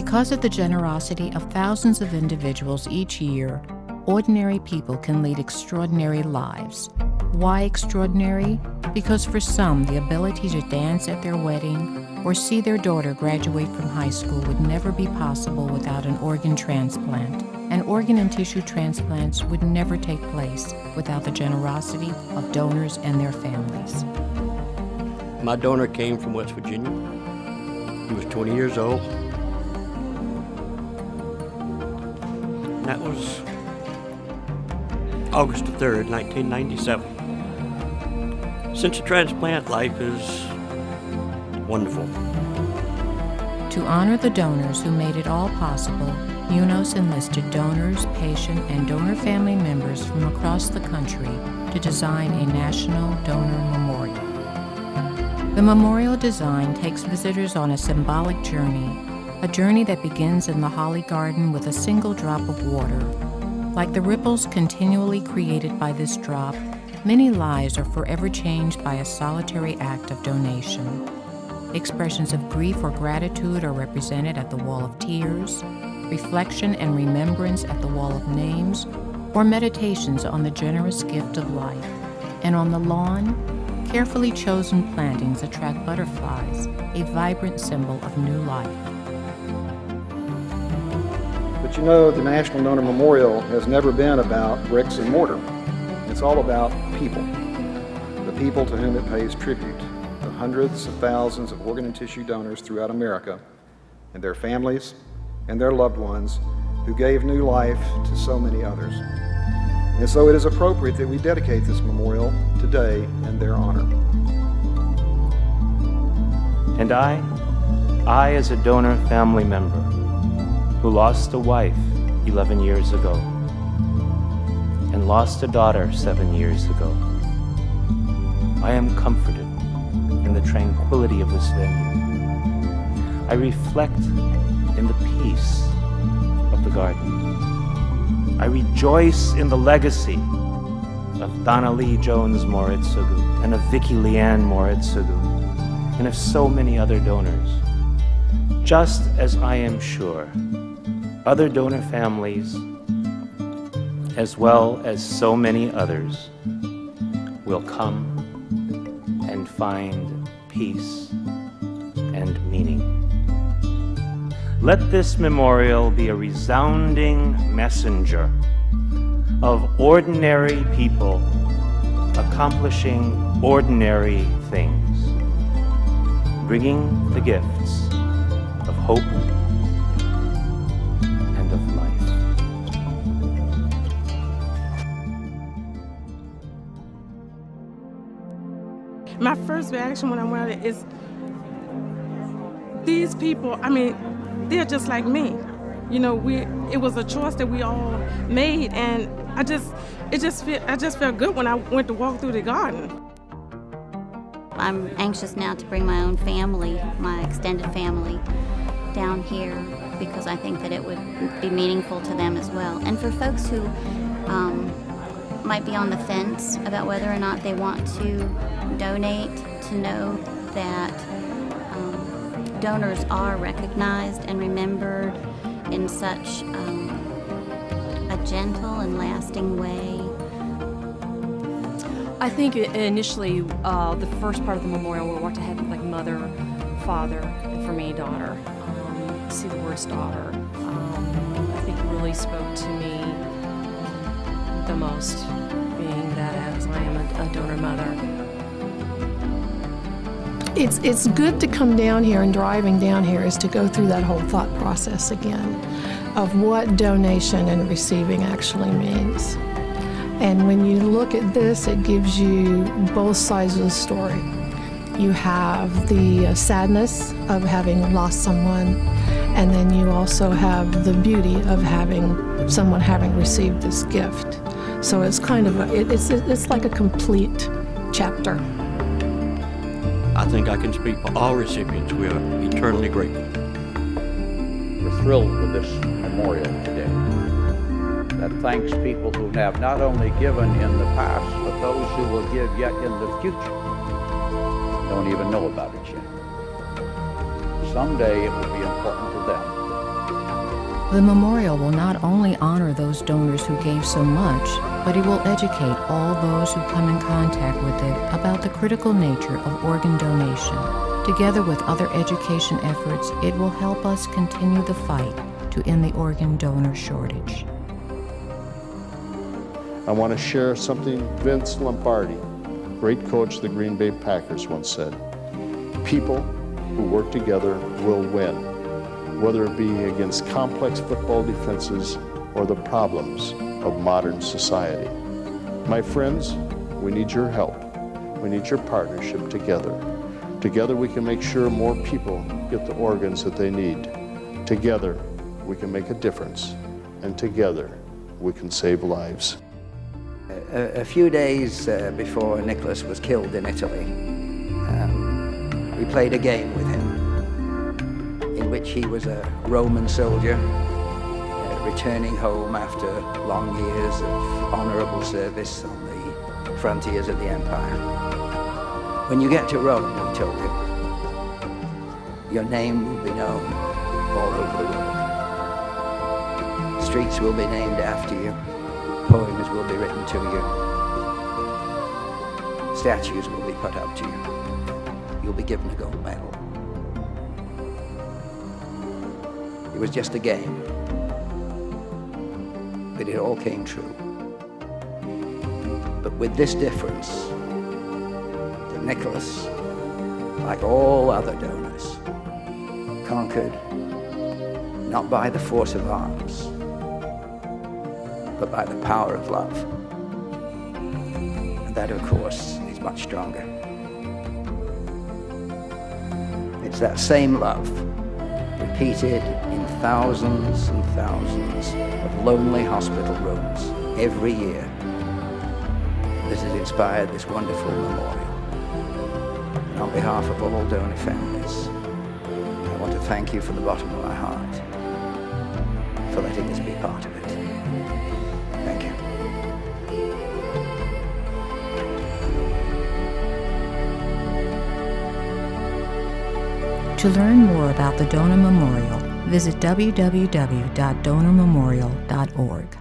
Because of the generosity of thousands of individuals each year, ordinary people can lead extraordinary lives. Why extraordinary? Because for some, the ability to dance at their wedding or see their daughter graduate from high school would never be possible without an organ transplant. And organ and tissue transplants would never take place without the generosity of donors and their families. My donor came from West Virginia. He was 20 years old. And that was August the 3rd, 1997. Since the transplant, life is wonderful. To honor the donors who made it all possible, UNOS enlisted donors, patient, and donor family members from across the country to design a national donor memorial. The memorial design takes visitors on a symbolic journey, a journey that begins in the Holly Garden with a single drop of water. Like the ripples continually created by this drop, many lives are forever changed by a solitary act of donation. Expressions of grief or gratitude are represented at the Wall of Tears, reflection and remembrance at the Wall of Names, or meditations on the generous gift of life. And on the lawn, carefully chosen plantings attract butterflies, a vibrant symbol of new life. But you know, the National Donor Memorial has never been about bricks and mortar. It's all about people, the people to whom it pays tribute, the hundreds of thousands of organ and tissue donors throughout America, and their families and their loved ones who gave new life to so many others. And so it is appropriate that we dedicate this memorial today in their honor. And I, I as a donor family member who lost a wife 11 years ago and lost a daughter seven years ago, I am comforted in the tranquility of this venue. I reflect in the peace of the garden. I rejoice in the legacy of Donna Lee Jones Moritsugu and of Vicky Leanne Moritsugu and of so many other donors. Just as I am sure other donor families, as well as so many others, will come and find peace and meaning. Let this memorial be a resounding messenger of ordinary people accomplishing ordinary things, bringing the gifts of hope My first reaction when I'm wearing it is these people, I mean, they're just like me. You know, we it was a choice that we all made and I just it just feel I just felt good when I went to walk through the garden. I'm anxious now to bring my own family, my extended family, down here because I think that it would be meaningful to them as well. And for folks who um, might be on the fence about whether or not they want to donate, to know that um, donors are recognized and remembered in such um, a gentle and lasting way. I think initially, uh, the first part of the memorial, we to have like mother, father, for me, daughter. Um, see the words daughter. Um, I think it really spoke to me the most, being that as I am a, a donor mother. It's, it's good to come down here and driving down here is to go through that whole thought process again of what donation and receiving actually means. And when you look at this, it gives you both sides of the story. You have the uh, sadness of having lost someone, and then you also have the beauty of having someone having received this gift. So it's kind of a, it, it's, it's like a complete chapter. I think I can speak for all recipients. We are eternally grateful. We're thrilled with this memorial today that thanks people who have not only given in the past, but those who will give yet in the future don't even know about it yet. Someday it will be important to them The memorial will not only honor those donors who gave so much, but it will educate all those who come in contact with it about the critical nature of organ donation. Together with other education efforts, it will help us continue the fight to end the organ donor shortage. I want to share something Vince Lombardi, great coach of the Green Bay Packers, once said People who work together will win whether it be against complex football defenses or the problems of modern society. My friends, we need your help. We need your partnership together. Together we can make sure more people get the organs that they need. Together we can make a difference. And together we can save lives. A, a few days uh, before Nicholas was killed in Italy, um, we played a game with him in which he was a Roman soldier, returning home after long years of honourable service on the frontiers of the empire. When you get to Rome, we told him, your name will be known all over the world. Streets will be named after you. Poems will be written to you. Statues will be put up to you. You'll be given a gold medal. It was just a game. But it all came true. But with this difference, that Nicholas, like all other donors, conquered not by the force of arms, but by the power of love. And that, of course, is much stronger. It's that same love repeated in thousands and thousands of lonely hospital rooms every year that has inspired this wonderful memorial. And on behalf of all donor families, I want to thank you from the bottom of my heart for letting us be part of it. To learn more about the Donor Memorial, visit www.donormemorial.org.